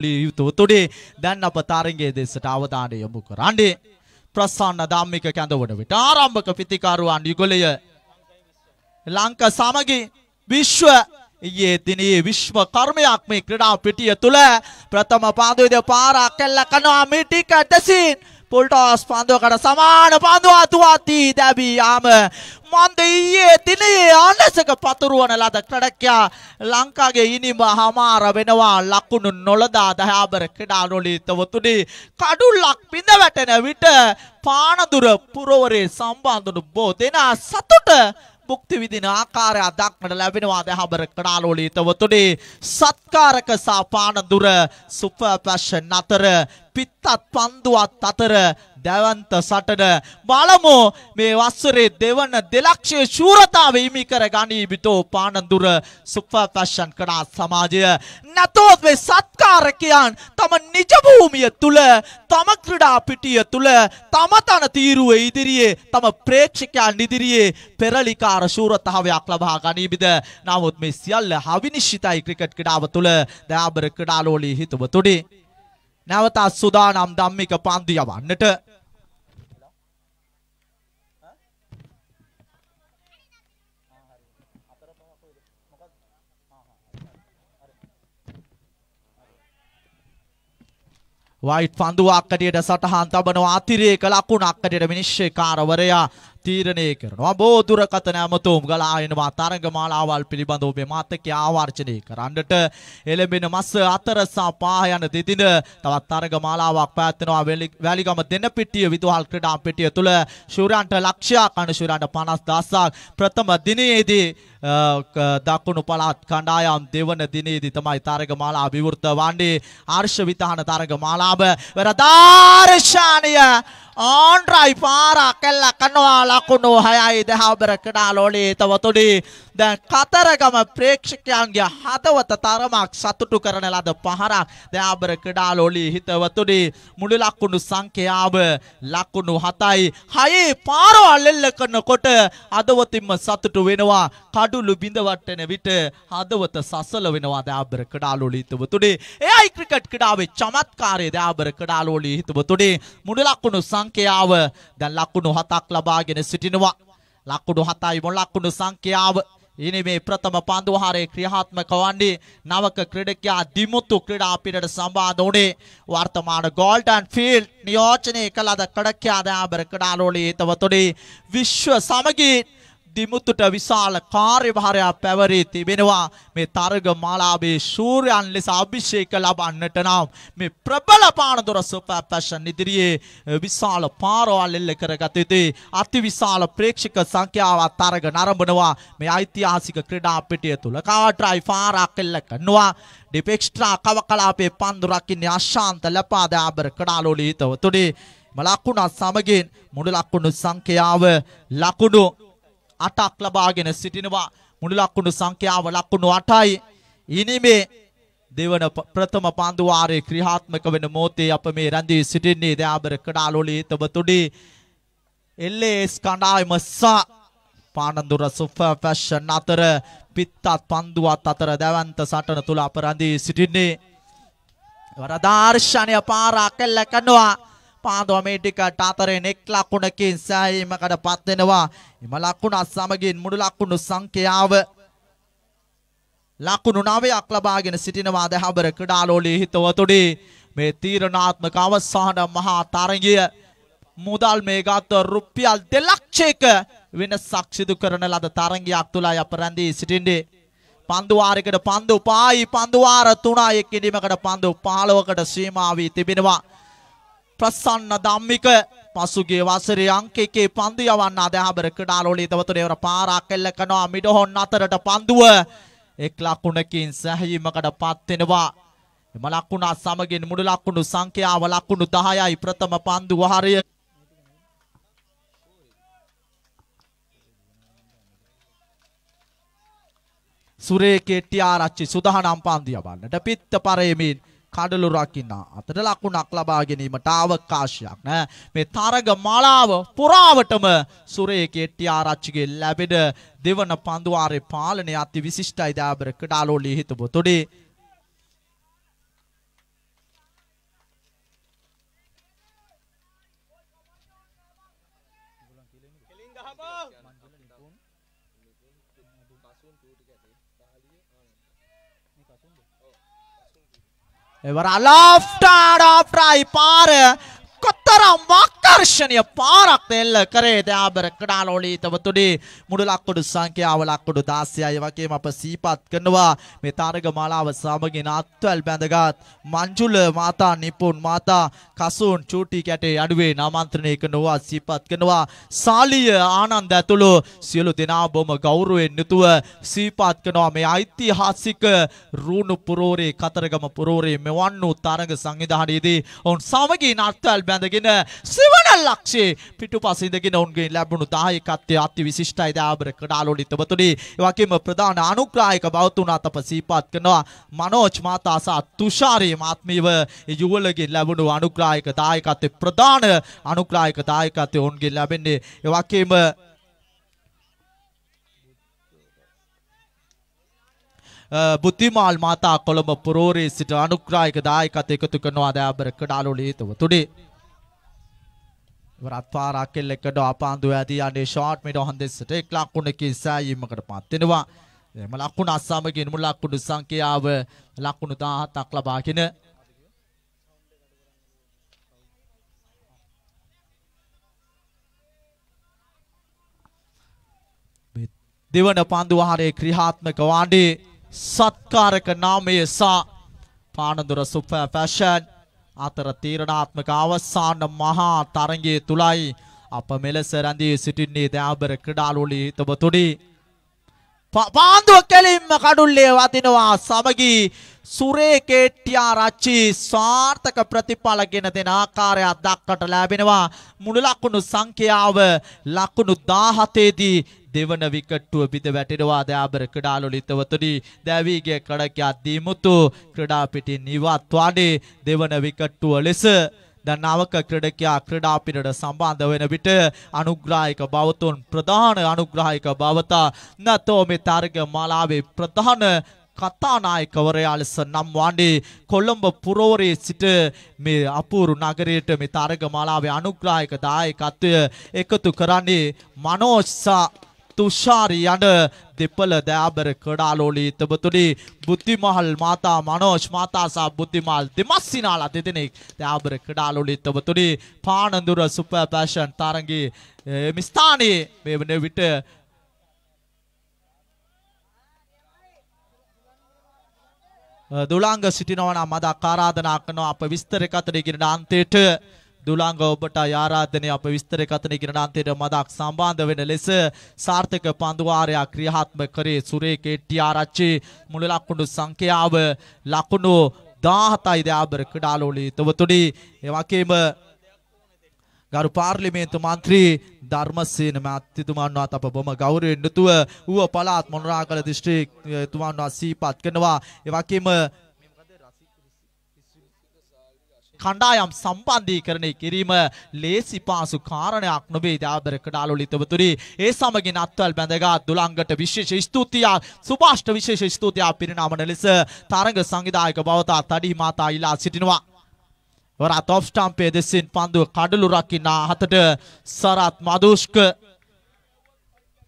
යුතු තුඩේ දැන් අප තරගේ දෙසට අවධානය යොමු කරන්නේ ප්‍රසන්න ධම්මික කැඳවන විට. ආරම්භක පිතිකරුවන් යුගලය. ලංක සමගි විශ්ව ඊයේ දිනේ විශ්ව කර්මයක් මේ ක්‍රීඩා පිටිය තුල ප්‍රථම පාන්දුවේදී පාරක් කැල්ල කනවා. මිටික ඩසින් පුල්ටෝස් පන්දුවකට සමාන පන්දුව අතුවත්දී දැබී යාම මන්ද ඊයේ දිනේ අනසක පතුරුවන ලද ක්‍රඩක්යා ලංකාගේ ඉනිම හමාර වෙනවා. ලකුණු නොලදා දහාබර ක්‍රඩානොලි තවතුනි කඩුල්ලක් පිඳ වැටෙන විට පානදුර පුරවරේ සම්බන්ධනු බෝ දෙන සතුට භුක්ති විදින ආකාරය දක්නට ලැබෙනවා දැහබර කඩාලෝලී තවතුනේ. සත්කාරක සා පානදුර සුපර් පැෂන් අතර පිත්තත් පන්දුවත් අතර දැවන්ත සටන බලමු. මේ වස්සරේ දෙවන දෙලක්ෂය ශූරතාව හිමි කර ගනී බිතෝ පානදුර සුපර් ෆැෂන් කඩා සමාජය. නැතොත් මේ සත්කාරකයන් තම නිජ භූමිය තුල තම ක්‍රීඩා පිටිය තුල තම තන තීරුව ඉදිරියේ තම ප්‍රේක්ෂකයන් ඉදිරියේ පෙරලිකාර ශූරතාවයක් ලබා ගනීවිද නමුත් මේ සියල්ල අවිනිශ්චිතයි ක්‍රිකට් ක්‍රීඩාව තුල. දයාබර ක්‍රීඩාලෝලී හිතුව තුඩේ. නැවතත් සුදානම් ධම්මික පන්දු යවන්නට. වයිට් පන්දුවක් කටියට සටහන් තබනවා. අතිරේක ලකුණක් කටියට විනිශ්චයකාරවරයා තීරණය කරනවා. බෝ දුරකථන ඇමතුම් ගලා එනවා. තරඟ මාලාවල් පිළිබඳව මේ මාතකයේ ආවර්ජනය කරන්නට. එළඹෙන මස් අතර සහ පහ යන දෙදින තවත් තරඟ මාලාවක් පැවැත්වෙනවා වැලිගම දෙනපිටිය විදුහල් ක්‍රීඩා පිටිය තුල ශූරයන්ට ලක්ෂයක් අනු ශූරයන්ට 50000ක් ප්‍රථම දිනයේදී දකුණු පළාත් කණ්ඩායම් දෙවන දිනේදී තමයි තරඟ මාලා විවෘත වන්නේ ආර්ෂ විතාන තරඟ මාලාව වරදාර්ශානීය ආන්ඩ්‍රයි පාරක් කෙල්ල කනවා ලකුණු හයයි දෙහාබර කඩාලෝලේ තවතුඩි දැන් කතරගම ප්‍රේක්ෂකයන්ගේ හදවත තරමක් සතුටු කරන ලද පහරක් දෙහාබර කඩාලෝලී හිතවතුඩි මුළු ලකුණු සංඛ්‍යාව ලකුණු හතයි. හයේ පාරවල් එල්ල කරනකොට අදවතින්ම සතුටු වෙනවා කඩුළු බිඳවට්ටන විට හදවත සසල වෙනවා දයාබර කඩාලෝලී හිතවතුඩි එයයි ක්‍රිකට් ක්‍රඩාවේ චමත්කාරය දයාබර කඩාලෝලී හිතවතුඩි මුළු ලකුණු සංඛ්‍යාව දැන් ලකුණු හතක් ලබාගෙන සිටිනවා. ලකුණු හතයි මො ලකුණු සංඛ්‍යාව. ඉනි මේ ප්‍රථම පන්දුහාරයේ ක්‍රියාත්මක වන්නේ නවක ක්‍රීඩකයා දිමුතු ක්‍රීඩා පිටට සම්බන්ධ වුණේ. වර්තමාන ගෝල්ඩන් ෆීල්ඩ් නියෝජනය කළ අද කඩකයා දාබර කඩාලෝලී හිතවතුනේ විශ්ව සමගී දිමුතුට විශාල කාර්යභාරයක් පැවරී තිබෙනවා. මේ තරග මාලාවේ ශූරයන් ලෙස අභිෂේක ලබන්නට නම් මේ ප්‍රබල පානදොර සුපර් පැෂන් ඉදිරියේ විශාල පාරවල් එල්ල කරගත යුතුයි. අති විශාල ප්‍රේක්ෂක සංඛ්‍යාවක් තරග නරඹනවා. මේ ඓතිහාසික ක්‍රීඩා පිටිය තුල කාට්‍රයි පාරක් එල්ල කරනවා. ඩිපෙක්ස්ට්‍රා කවකලාපේ පන්දු රකින්නේ අශාන්ත ලපාද ආබර කඩාලෝලී හිතව තුඩේ මලක්කුණ සමගින් මුළු ලක්කුණු සංඛ්‍යාව ලකුණු අටක් ලබාගෙන සිටිනවා. මුළු ලක්කුණු සංඛ්‍යාව ලක්කුණු අටයි. ඉනිමේ දෙවන ප්‍රථම පන්දුවාරයේ ක්‍රියාත්මක වෙන මොහොතේ අප මේ රැඳී සිටින්නේ දයාබර කඩාලොලේ තබතුඩි එල්එස් කණ්ඩායම සහ පානදුර සුපර් ෆැෂන් අතර පිත්තත් පන්දුවත් අතර දැවන්ත සටන තුල අප රැඳී සිටින්නේ. වරදාර්ශනය පාරක් එල්ල කරනවා පාන්දුව මේ ටිකට අතරෙන් එක් ලකුණකින් සෑහීමකට පත් වෙනවා. එම ලකුණත් සමගින් මුළු ලකුණු සංඛ්‍යාව ලකුණු 9ක් ලබාගෙන සිටිනවා දහබර ක්‍රීඩාලෝලී හිතවතුඩි මේ තීරණාත්මක අවසාන මහා තරගය මුදල් මේ ගත රුපියල් 2 ලක්ෂයක වෙනසක් සිදු කරන ලද තරගයක් තුලයි අප රැඳී සිටින්නේ. පන්දු වාරයකට පන්දු පායි පන්දු වාර 3 එක් ඉදීමකට පන්දු 15කට සීමා වී තිබෙනවා. ප්‍රසන්න ධම්මික පසුගිය වසරේ අංක එකේ පන්දු යවන්න. අදහබර කඩාලෝලී තවතුරේ වර පාරක් එල්ල කරනවා. මිඩහොන් අතරට පන්දුව එක් ලකුණකින් සැහැීමකට පත් වෙනවා. එම ලකුණ සමගින් මුළු ලකුණු සංඛ්‍යාව ලකුණු 10යි ප්‍රථම පන්දු වහරය. සුරේ කෙට්ටිආරච්චි සුදහනම් පන්දු යවන්නට. පිත්ත පරේමින් කඩලු රකින්න. අතට ලකුණක් ලබා ගැනීමට අවකාශයක් නෑ. මේ තරග මලාව පුරාවටම සුරේ කෙට්ටි ආරච්චිගේ ලැබෙන දෙවන පන්දුවාරේ පාලනය අති විශිෂ්ටයි දාබර කඩාලෝලී හිතපු এবার লাফটার আফটাই পারে කොතරම් ආකර්ශණීය පාරක් එල්ල කරේ දයාබර කඩාලෝලී තවතුඩි මුඩු ලක්කුඩු සංඛ්‍යාව ලක්කුඩු 16යි වගේම අප සීපත් කරනවා. මේ තාරක මාලාව සමගින් අත්වල් බැඳගත් මංජුල මාතා නිපුන් මාතා කසුන් චූටි කැටේ අඩුවේ නාමන්ත්‍රණය කරනවා සීපත් කරනවා. සාලිය ආනන්ද ඇතුළු සියලු දෙනා බොම ගෞරවයෙන් යුතුව සීපත් කරනවා. මේ ඓතිහාසික රුණු පුරෝරේ කතරගම පුරෝරේ මෙවන් වූ තරඟ සංවිධානයේදී ඔවුන් සමගින් අත්වල් බැඳගෙන සිවන ලක්ෂේ පිටුපස ඉඳගෙන ඔවුන්ගේ ලැබුණු දායකත්වය අති විශිෂ්ටයි දාබර කඩාලෝලි තබතුනි ඒ වගේම ප්‍රධාන අනුග්‍රාහක බෞතුණා තප සීපත් කරනවා මනෝජ් මාතා සහ තුෂාරී මාත්මීව. යුවලගෙන් ලැබුණු අනුග්‍රාහක දායකත්වයේ ප්‍රධාන අනුග්‍රාහක දායකත්වය ඔවුන්ගෙන් ලැබෙන්නේ. ඒ වගේම බුද්ධිමාල් මාතා කොළඹ පුරෝරේ සිට අනුග්‍රාහක දායකත්වය එකතු කරනවා දයාබර කඩාලෝලි තබතුනි රත්පාරක් කෙල්ලෙක්කට අපාන්දු ඇති යන්නේ ෂෝට් මිඩ හොන්දෙස්සට එක් ලක්කුණකින් සෑයීමකට පත් වෙනවා. එම ලක්කුණ අස්සමගින් මුළු ලක්කුණු සංඛ්‍යාව ලක්කුණු 17ක් ලබාගෙන දෙවන පන්දු ආහාරයේ ක්‍රියාත්මක වාණ්ඩේ සත්කාරක නාමය සා පානදුර සුපර් ෆැෂන් අතර තීරණාත්මක අවසාන මහා තරගයේ තුලයි අප මෙලෙස රැඳී සිටින්නේ දෑබර ක්‍රඩාලුලි හිතබතුඩි පාන්දුව කෙලින්ම කඩුල්ලේ වතිනවා සමගී සුරේ කේට්ටියා රච්චි සාර්ථක ප්‍රතිඵල ගෙන දෙන ආකාරයක් දක්කට ලැබෙනවා. මුළු ලකුණු සංඛ්‍යාව ලකුණු 17 දී දෙවන විකට්ටුව බිඳ වැටෙනවා. දයාබර ක්‍රඩාලොලිතවතුනි දැවීගේ කඩකයක් දීමුතු ක්‍රඩා පිටින් ඉවත් වඩේ දෙවන විකට්ටුව ලෙස. දැන් නවක ක්‍රඩකයා ක්‍රඩා පිටට සම්බන්ධ වෙන විට අනුග්‍රාහික බවතුන් ප්‍රධාන අනුග්‍රාහික බවතා නැතෝ මේ තරග මාලාවේ ප්‍රධාන කතානායකවරයා ලෙස නම් වන්නේ කොළඹ පුරවරේ සිට මේ අපූරු නගරයට මේ තරග මාලාවේ අනුග්‍රාහික දායකත්වය එකතු කරන්නේ මනෝජ්සා තුෂාරි යන දෙපළ දෑබර කඩාලෝලී තබතුනි බුද්ධිමහල් මාතා මනෝජ් මාතා සහ බුද්ධිමහල් දෙමස්සිනාලා දෙදෙනෙක් දෑබර කඩාලෝලී තබතුනි පානඳුර සුපර් පැෂන් තරගයේ මිස්ථානයේ මේ වන විට දුලාංග සිටිනවා නම් මදක් ආරාධනා කරනවා අප විස්තර කතරේ කියන අන්තයට දුලාංග ඔබට ආරාධනය අප විස්තර කතන කියන අන්තයට මදක් සම්බන්ධ වෙන ලෙස සාර්ථක පන්දුවාරයක් ක්‍රියාත්මක කරේ සුරේ කෙට්ටි ආරච්චි මුළු ලකුණු සංඛ්‍යාව ලකුණු 17යි දයාබර කඩාලෝලි තවතුඩි. ඒ වගේම ගරු පාර්ලිමේන්තු මන්ත්‍රී ධර්මසේන මැතිතුමන් වත් අප බොම ගෞරවයෙන් යුතුව ඌව පළාත් මොනරාගල දිස්ත්‍රික් තුමන් වත් සිහිපත් කරනවා. ඒ වගේම කණ්ඩායම් සම්බන්ධීකරණය කිරීම ලේසි පාසු කාරණයක් නොවේ. දාබර කඩාලු ලිතවතුරි ඒ සමගින් අත්වල් බැඳගත් දුලංගට විශේෂ ස්තුතියක් සුභාෂ්ට විශේෂ ස්තුතියක් පිරිනමන ලෙස තරඟ සංවිධායක බවතා තඩි මාතා ඉලා සිටිනවා. වර තොප් ස්ටම්පේ දෙසින් පන්දුව කඩලු රකින්නා හතට සරත් මදුෂ්ක.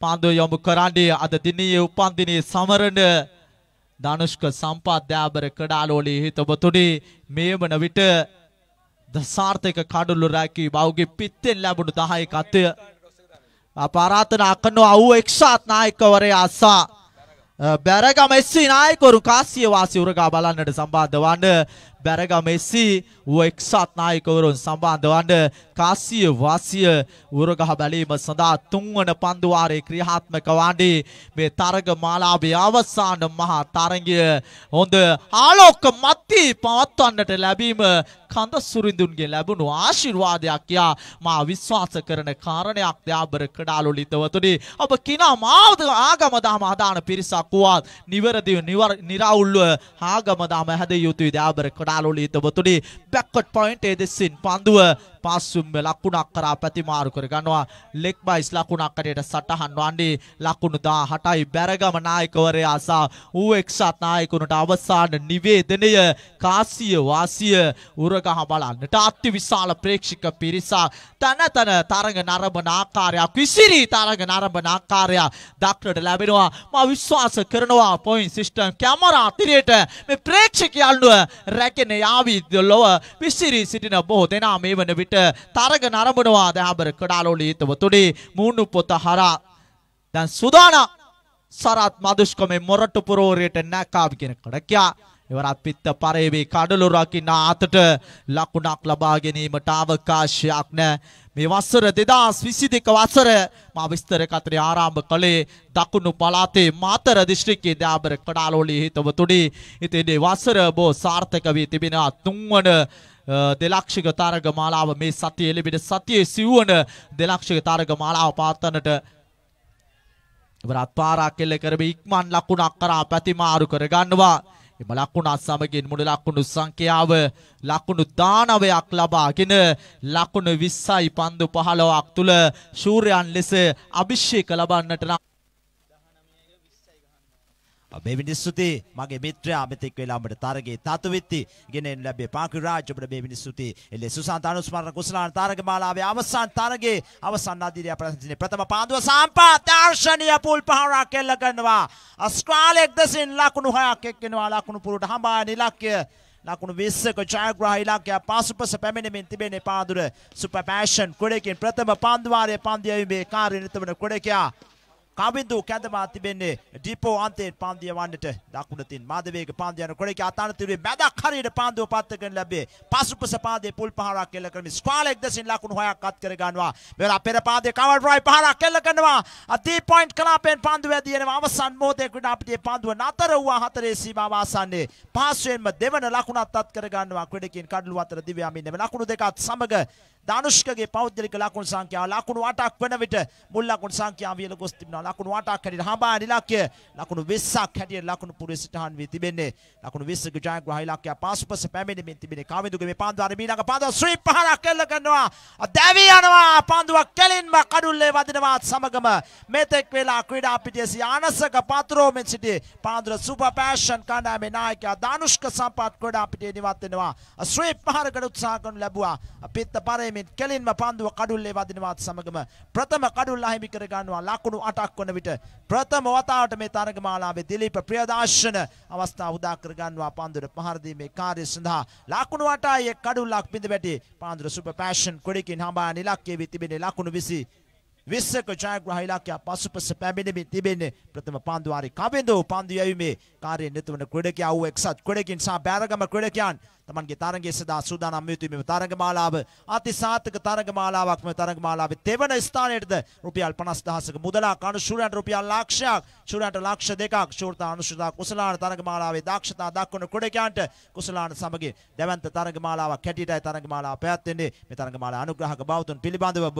පන්දුව යොමු කරන්නේ අද දිනයේ උපන්දිනයේ සමරන ධනුෂ්ක සම්පත් දෑබර කඩාලෝලි හිතබතුනි මේ වන විට සාර්ථක කඩුල්ලු රැකී බවගේ පිත්තෙන් ලැබුණු දායකත්වය අපරාධනා කරනවා ඌ එක්සත් නායකවරයා අසා බැරගම එස්සි නායකවරු කාසිය වාසී උරගා බලන්නට සම්බන්ධ වන්න. බැරගම එස්සි ඌ එක්සත් නායකවරුන් සම්බන්ධ වන්න කාසිය වාසිය උරගහ බැලීම සඳහා තුන්වන පන්දු වාරයේ ක්‍රියාත්මක වන්නේ මේ තරග මාලාවේ අවසාන මහා තරගය. හොඳ ආලෝක මැති පවත්වන්නට ලැබීම කඳ සුරිඳුන්ගේ ලැබුණු ආශිර්වාදයක් යා මා විශ්වාස කරන කාරණයක් ත්‍යාබර කඩාලු ලිතවතුනි ඔබ කිනා මාවද ආගම දහම අදාන පිරිසක් ලකුවත් නිවැරදිව නිරවුල්ව ආගම දාම හැද යුතුයි දෑබර කඩාලොලි හිතවතුනි බැක්වර්ඩ් පොයින්ට් ඒ දෙසින් පන්දුව පාසුම් ලකුණක් කරා පැතිමාරු කර ගන්නවා. ලෙක් බයිස් ලකුණක් කඩේට සටහන් වන්නේ ලකුණු 18යි බැරගම නායකවරයා සහ ඌ එක්සත් නායකුණට අවසාන නිවේදනය. කාසිය වාසිය උරගහ බලන්නට අති විශාල ප්‍රේක්ෂක පිරිසක්. තන තන තරඟ නරඹන ආකාරයක් විසිරි තරඟ නරඹන ආකාරයක් දක්නට ලැබෙනවා. මා විශ්වාස කරනවා පොයින්ට් සිස්ටම් කැමරා තිරයට මේ ප්‍රේක්ෂකයන්ව රැකෙන යාවි ලොව විසිරි සිටින බොහෝ දෙනා මේ වන විට තරග නරඹනවා දැහබර කඩාලෝලි හිතවතුනි මූණු පොත හරා දැන් සුදානම් සරත් මදුෂ්කමේ මොරටු පුරෝරියට නැකාවි කියන කඩකියා එවරත් පිත්ත පරේවේ කඩලු රකින්න අතට ලකුණක් ලබා ගැනීමට අවකාශයක් නැහැ. මේ වසර 2022 වසර මා විස්තර කතරේ ආරම්භ කළේ දකුණු පළාතේ මාතර දිස්ත්‍රික්කයේ දාබර කඩාලෝලි හිතවතුනි. ඉතින් මේ වසර බොහෝ සාර්ථක වී තිබෙන තුන්වන දෙලක්ෂික තරග මාලාව මේ සතියේ එළිබිට සතියේ සිව්වන දෙලක්ෂික තරග මාලාව පාත්තනට ඉවරත් පාරක් කෙල්ල කරබ ඉක්මන් ලකුණක් කරා පැතිමාරු කරගන්නවා. එම ලකුණත් සමගින් මුළු ලකුණු සංඛ්‍යාව ලකුණු 19ක් ලබාගෙන ලකුණු 20යි පන්දු 15ක් තුල ශූරයන් ලෙස අභිෂේක ලබන්නට නම් බෙවිනි ස්තුතියි මගේ මිත්‍රයා මෙතෙක් වෙලා අපට තරගේ තතුවිත්ති ගෙනෙන් ලැබේ. පාකි රාජ් ඔබට බෙවිනි ස්තුතියි එල්ලේ සුසාන්ත අනුස්මරණ කුසලාන තරග මාලාවේ අවසන් තරගේ අවසන් අදිරිය ප්‍රතිදිනේ ප්‍රථම පාන්දුව සම්පා දර්ශනීය පුල් පහරක් එල්ල කරනවා. අස්ට්‍රාලියක් දසින් ලකුණු හයක් එක්කෙනවා. ලකුණු පුරට හඹා ඉලක්කය. ලකුණු 20ක ජයග්‍රහ ඉලක්කය පාසුපස පැමිණෙමින් තිබෙන පාදුර. සුපර් පැෂන් කුඩේකින් ප්‍රථම පාන්දුවාරයේ පන්දියීමේ කාර්ය නිතවන කුඩේකයා කවිඳු කැඳවා තිබෙන්නේ ඩිපෝ අන්තයෙන් පාන්දිය වන්නට දකුණතින් මාදවේග පාන්දිය යන කොරේක අතානතිරුවේ බැදක් හරියට පාන්දුව පත්තගෙන ලැබේ. පසුපස පාදයේ පුල් පහරක් එල්ල කරමින් ස්ක්වාලෙක් දෙසින් ලකුණු හයක් අත් කර ගන්නවා මෙවලා පෙර පාදයේ කවර් ඩ්‍රයිව් පහරක් එල්ල කරනවා. අති පොයින්ට් කලාපෙන් පාන්දුව ඇදිනවා අවසන් මොහොතේ ක්‍රීඩා පිටියේ පාන්දුව නතර වූ හතරේ සීමාව ආසන්නයේ පහසුවෙන්ම දෙවන ලකුණත් අත් කර ගන්නවා ක්‍රීඩකින් කඩළු අතර දිව්‍යාමින් ලකුණු දෙකත් සමග ධනුෂ්කගේ පෞද්ගලික ලකුණු සංඛ්‍යාව ලකුණු 8ක් වන විට මුල් ලකුණු සංඛ්‍යාව වියල ගොස් තිබෙනවා. ලකුණු 8ක් හැටියට. හඹා ඉලක්කය. ලකුණු 20ක් හැටියට ලකුණු පුරේ සිටහන් වී තිබෙන්නේ. ලකුණු 20ක ජයග්‍රහ ඉලක්කය පාසුපස පැමිණෙමින් තිබෙන්නේ කාවිදුගේ මේ පාන්දුවාර මීළඟ පාන්දුව ශ්‍රී පහරක් එල්ල කරනවා. දැවි යනවා. පාන්දුවක් කෙලින්ම කඩුල්ලේ වදිනවාත් සමගම. මෙතෙක් වෙලා ක්‍රීඩා පිටියේ සියානසක පතරෝමෙන් සිටි පාන්දුර සුපර් පැෂන් කණ්ඩායමේ නායකයා ධනුෂ්ක සම්පත් ක්‍රීඩා පිටියේ නිවත් වෙනවා. ශ්‍රී පහරකට උත්සාහ කරනු ලැබුවා. පිත්ත පරේ පෑමෙන් කෙලින්ම පන්දුව කඩුල්ලේ වදිනවාත් සමගම. ප්‍රථම කඩුල්ල අහිමි කර ගන්නවා. ලකුණු 8ක් වන විට ප්‍රථම වතාවට මේ තරගමාලාවේ දිලීප ප්‍රියදාර්ශන අවස්ථාව උදා කර ගන්නවා පන්දුවට පහර දීමේ කාර්යය සඳහා ලකුණු 8යි එක් කඩුල්ලක් බිඳ වැටි පන්දුර සුපර් පැෂන් කොඩිකින් හඹා නිලක්කයේ වී තිබෙන ලකුණු 20 විස්සක ජයග්‍රහ ඉලක්කය පසුපස පැමිණෙමින් තිබෙන්නේ ප්‍රථම පන්දුවාරි කබින්දු පන්දු යැවීමේ කාර්යයෙන් නිතවන ක්‍රීඩකයා වූ එක්සත් ක්‍රීඩකින් සහ බෑරගම ක්‍රීඩකයන් තමන්ගේ තරගයේ සදා සූදානම් වෙතු මේ තරග මාලාව අති සාර්ථක තරග මාලාවක් මේ තරග මාලාවේ තෙවන ස්ථානයේද රුපියල් 50000ක මුදලක් අනුශූරයන්ට රුපියල් ලක්ෂයක් ශූරයන්ට ලක්ෂ දෙකක් ශූරතා අනුශූරතා කුසලාන තරග මාලාවේ දක්ෂතා දක්වන ක්‍රීඩකයන්ට කුසලාන සමග දැවන්ත තරග මාලාවක් හැටියටයි තරග මාලාව පැවැත්වෙන්නේ. මේ තරග මාලාව අනුග්‍රහක බෞතුන් පිළිබඳව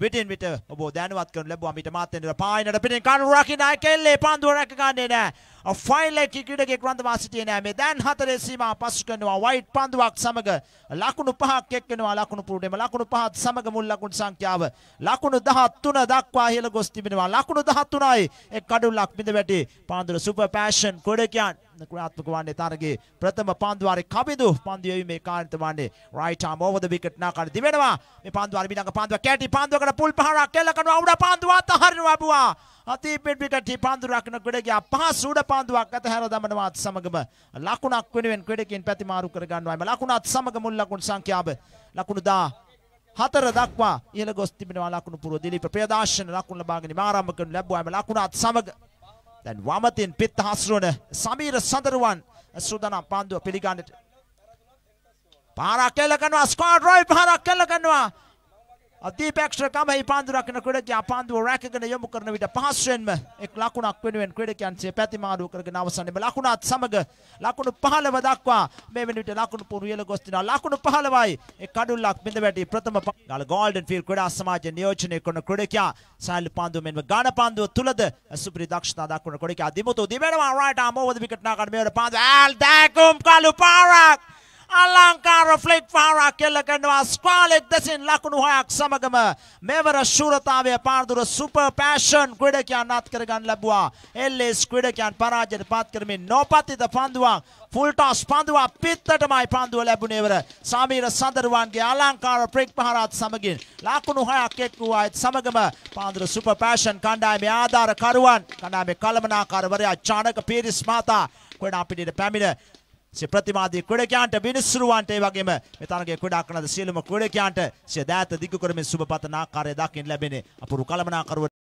විටින් විට ඔබ දැනුවත් කරනු ලැබුවා. මිට මාත්‍යන්තර පායනට පිටින් කණු රකින්න අය කෙල්ලේ පන්දුව රැක ගන්නේ නැහැ ෆයිල් එක ක්‍රීඩකෙක් රඳවා සිටියේ නැහැ මේ දැන් හතරේ සීමා පසු කරනවා. වයිට් පන්දුවක් සමග ලකුණු පහක් එක්කෙනවා ලකුණු පුරුඩේම ලකුණු පහත් සමග මුල් ලකුණු සංඛ්‍යාව. ලකුණු 13 දක්වා ඉහළ ගොස් තිබෙනවා. ලකුණු 13යි එක් කඩුල්ලක් බිඳ වැටි. පාන්දුර සුපර් පැෂන් කොඩකියන්. ක්‍රියාත්මක වන්නේ තරගේ ප්‍රථම පන්දුවාරේ කබිදු පන්දු යැවීමේ කාර්යත වන්නේ right arm over the wicket. නාකාර දිවෙනවා මේ පන්දුවාරේ ඊළඟ පන්දුව කැටි පන්දුවකට පුල් පහරක් කෙල්ල කරනවා උඩ පන්දුව අතහරිනවා බුවා අතීපෙන් පිට පන්දු රකින්න ක්‍රඩකියා පහස් උඩ පන්දුවක් අතහැර දමනවාත් සමගම ලකුණක් වෙනුවෙන් ක්‍රඩකින් පැතිමාරු කර ගන්නවා එම ලකුණත් සමග මුල් ලකුණු සංඛ්‍යාව ලකුණු 10 හතර දක්වා ඉහළ ගොස් තිබෙනවා ලකුණු පුරව දිලීප ප්‍රියදාර්ශන ලකුණු ලබාගෙන ආරම්භ කරනු ලැබුවා එම ලකුණත් සමග දැන් වමතින් පිත්ත හසුරන සමීර සඳරුවන් සූදානම් පන්දුව පිළිගන්නට. පාරක් කෙල්ල කරනවා ස්ක්වාඩ් රොයි පාරක් කෙල්ල කරනවා. අධීපක්ෂකම හි පාන්දු රකින ක්‍රඩකයා. පාන්දුව රැකගෙන යොමු කරන විට පහස්වෙන්ම එක් ලකුණක් වෙනුවෙන් ක්‍රඩකයන්සේ පැතිමාරු කරගෙන අවසන්නම ලකුණත් සමග ලකුණු පහළව දක්වා මේ වෙන විට ලකුණු පුරුයල ගොස්තින ලකුණු පහළවයි. එක් කඩුල්ලක් බිඳ වැටි ප්‍රථම ගල ගෝල්ඩන් ෆිල් ක්‍රඩා සමාජ නියෝජනය කරන ක්‍රඩකයා. සෑල් පාන්දුව මෙන්ම ගාන පාන්දුව තුළද සුපරි දක්ෂතා දක්වන ක්‍රඩකයා. දිමුතු දිවෙනවා. රයිට අමෝවද විකටනාකට මෙවර පාන්දුව. ඇල් දැකුම් කලු පාරක්. අලංකාර ෆ්ලෙක් පාරක් කෙල්ල කරනවා. ස්ක්වාලෙක් දෙසින් ලකුණු හයක් සමගම මෙවර ශූරතාවය පාර්දුර සුපර් පෑෂන් ක්‍රඩකයන් අත් කරගන්න ලැබුවා. එල්ලෙස් ක්‍රඩකයන් පරාජයට පත් කරමින් නොපතිත පන්දුවක් ෆුල්ටස් පන්දුවක් පිත්තටමයි පන්දුව ලැබුණේවර සමීර සඳරුවන්ගේ අලංකාර ප්‍රෙක් පහරත් සමගින් ලකුණු හයක් එක්වුවාත් සමගම පාන්දුර සුපර් පෑෂන් කණ්ඩායමේ ආධාර කරුවන් කණ්ඩායමේ කළමනාකාරවරයා චානක පීරිස් මාතා ක්‍රඩා පිටියට පැමිණ සිය ප්‍රතිමාදී ක්‍රඩකයන්ට විනිසුරුවන්ට ඒ වගේම මෙතනගේ ක්‍රඩා කරන සියලුම ක්‍රඩකයන්ට සිය දෑත දිගු කරමින් සුබ පතන ආකාරය දකින්න ලැබෙන්නේ අපුරු කළමනාකරුව